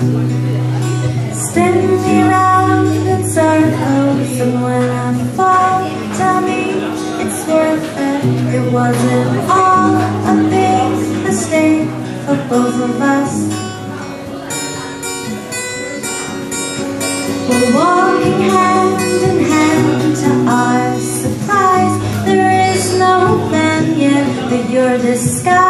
Spinning around concerned over when I fall Tell me it's worth it It wasn't all a big mistake for both of us We're walking hand in hand to our surprise There is no man yet but you're the sky.